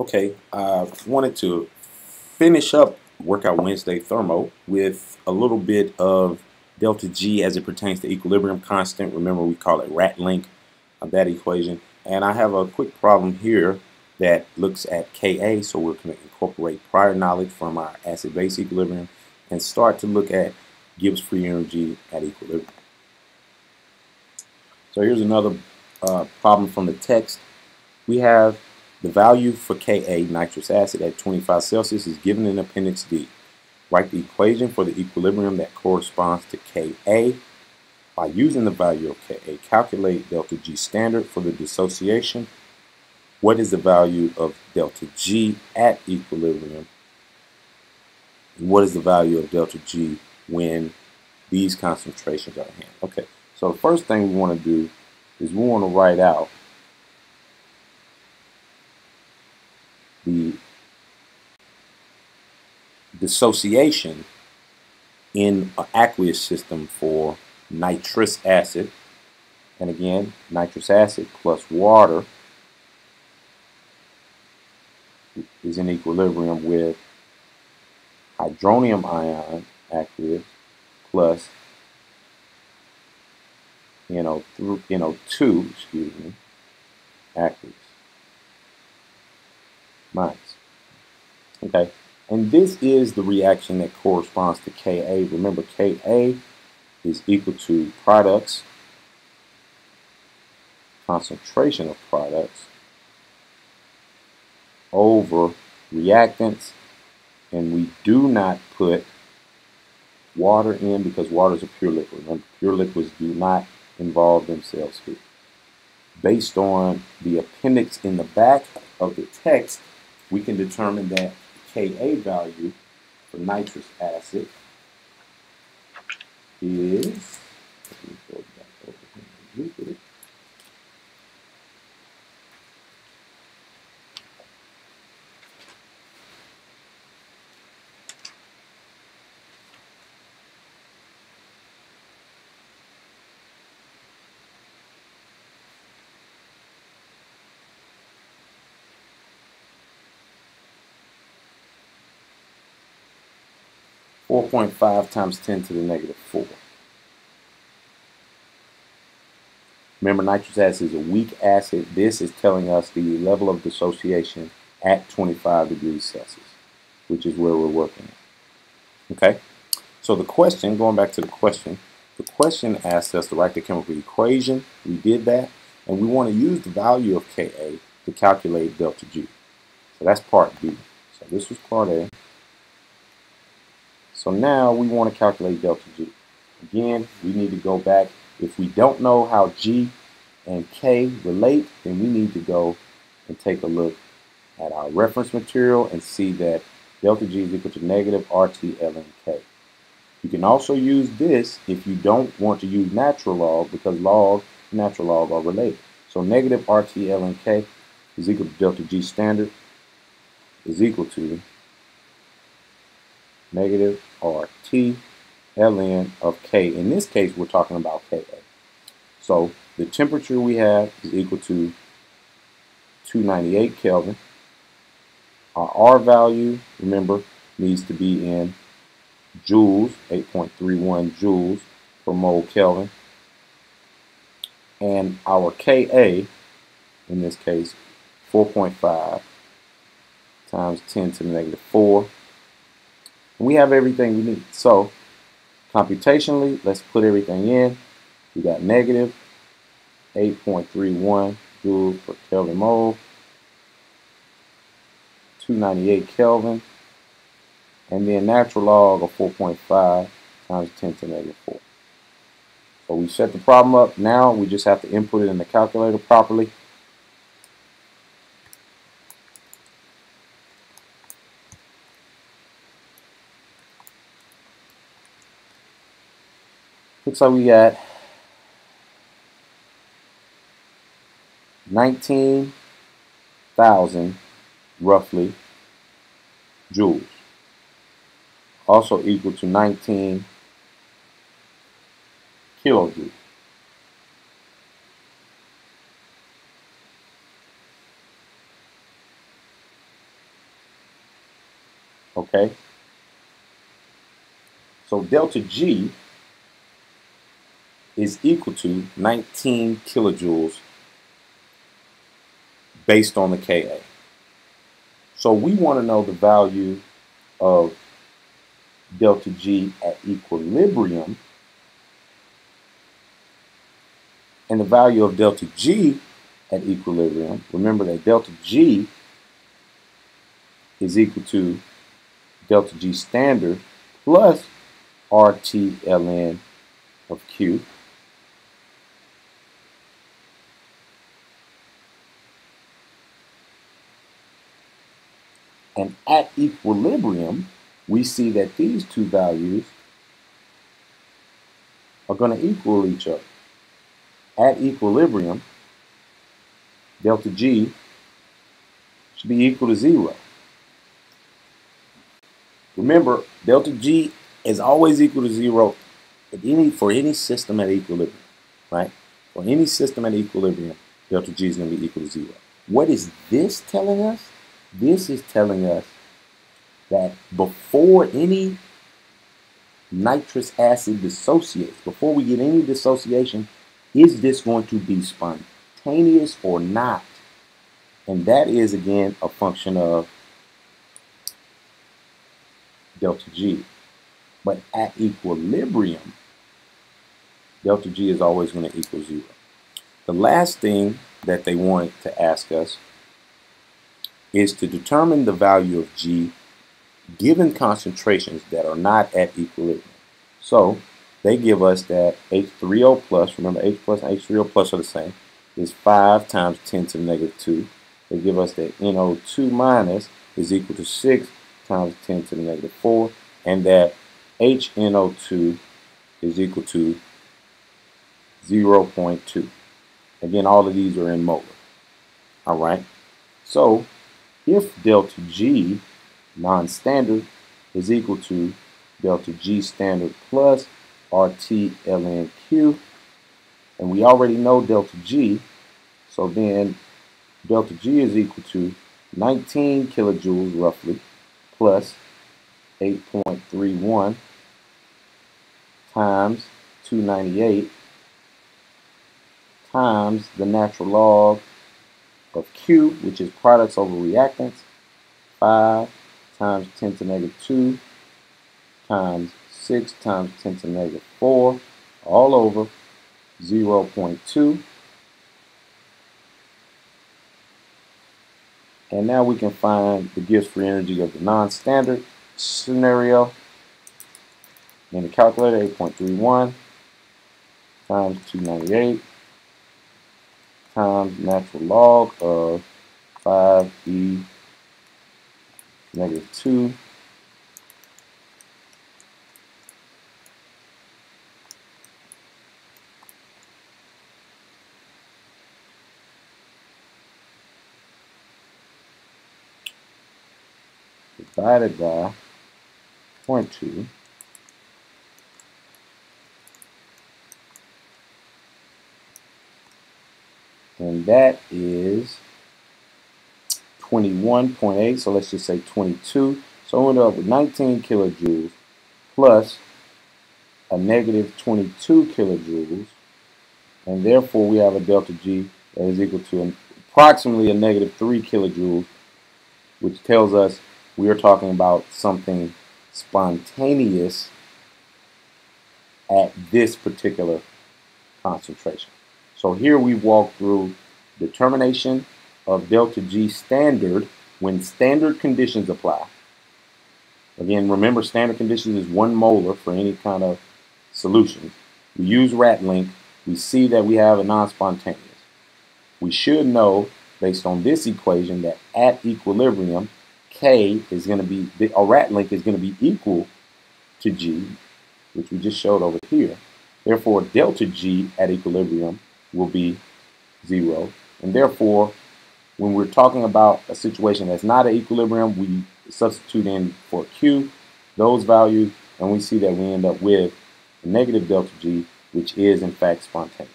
Okay, I wanted to finish up Workout Wednesday Thermo with a little bit of delta G as it pertains to equilibrium constant. Remember, we call it rat link of that equation. And I have a quick problem here that looks at Ka, so we're going to incorporate prior knowledge from our acid-base equilibrium and start to look at Gibbs free energy at equilibrium. So here's another uh, problem from the text. We have the value for Ka, nitrous acid, at 25 Celsius is given in Appendix D. Write the equation for the equilibrium that corresponds to Ka. By using the value of Ka, calculate delta G standard for the dissociation. What is the value of delta G at equilibrium? And what is the value of delta G when these concentrations are at hand? Okay, so the first thing we want to do is we want to write out the dissociation in an aqueous system for nitrous acid. And again, nitrous acid plus water is in equilibrium with hydronium ion aqueous plus NO2, NO2 excuse me, aqueous minus. Okay, and this is the reaction that corresponds to Ka. Remember, Ka is equal to products, concentration of products, over reactants, and we do not put water in because water is a pure liquid. Remember, pure liquids do not involve themselves here. Based on the appendix in the back of the text, we can determine that Ka value for nitrous acid is 4.5 times 10 to the negative 4. Remember, nitrous acid is a weak acid. This is telling us the level of dissociation at 25 degrees Celsius, which is where we're working at. Okay? So the question, going back to the question, the question asked us to write the chemical equation. We did that. And we want to use the value of Ka to calculate delta G. So that's part B. So this was part A. So now we want to calculate delta G. Again, we need to go back. If we don't know how G and K relate, then we need to go and take a look at our reference material and see that delta G is equal to negative RT ln K. You can also use this if you don't want to use natural log because log and natural log are related. So negative RT ln K is equal to delta G standard is equal to negative or T ln of K. In this case, we're talking about Ka. So the temperature we have is equal to 298 Kelvin. Our R value, remember, needs to be in joules, 8.31 joules per mole Kelvin. And our Ka, in this case, 4.5 times 10 to the negative 4 and we have everything we need. So computationally, let's put everything in. We got negative 8.31 joules per Kelvin mole, 298 Kelvin, and then natural log of 4.5 times 10 to the negative 4. So we set the problem up. Now we just have to input it in the calculator properly. Looks like we got 19,000 roughly joules. Also equal to 19 kilojoules. Okay? So delta G is equal to 19 kilojoules based on the Ka. So we want to know the value of delta G at equilibrium and the value of delta G at equilibrium. Remember that delta G is equal to delta G standard plus RT ln of Q. And at equilibrium, we see that these two values are going to equal each other. At equilibrium, delta G should be equal to zero. Remember, delta G is always equal to zero any, for any system at equilibrium, right? For any system at equilibrium, delta G is going to be equal to zero. What is this telling us? This is telling us that before any nitrous acid dissociates, before we get any dissociation, is this going to be spontaneous or not? And that is, again, a function of delta G. But at equilibrium, delta G is always going to equal zero. The last thing that they want to ask us is to determine the value of G given concentrations that are not at equilibrium. So they give us that H3O plus, remember H plus and H3O plus are the same, is 5 times 10 to the negative 2. They give us that NO2 minus is equal to 6 times 10 to the negative 4, and that HNO2 is equal to 0.2. Again, all of these are in molar. All right. So if delta G non-standard is equal to delta G standard plus RT ln Q, and we already know delta G, so then delta G is equal to 19 kilojoules roughly plus 8.31 times 298 times the natural log of Q, which is products over reactants, 5 times 10 to negative 2 times 6 times 10 to negative 4 all over 0 0.2. And now we can find the Gibbs free energy of the non-standard scenario. In the calculator, 8.31 times 298 times natural log of 5e negative 2 divided by 0.2 that is 21.8 so let's just say 22 so we end up with 19 kilojoules plus a negative 22 kilojoules and therefore we have a delta G that is equal to approximately a negative 3 kilojoules which tells us we are talking about something spontaneous at this particular concentration. So here we walk through determination of delta G standard when standard conditions apply. Again, remember standard conditions is one molar for any kind of solution. We use RATLink. We see that we have a non-spontaneous. We should know, based on this equation, that at equilibrium, K is going to be, a RATLink is going to be equal to G, which we just showed over here. Therefore, delta G at equilibrium will be zero. And therefore, when we're talking about a situation that's not at equilibrium, we substitute in for Q those values, and we see that we end up with a negative delta G, which is in fact spontaneous.